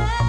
love.